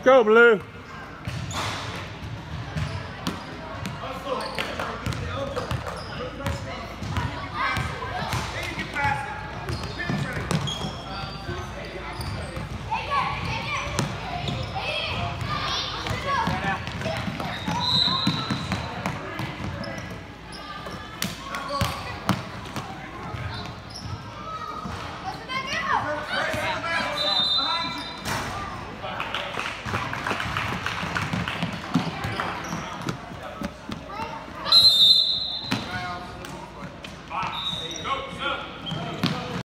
Let's go, Blue.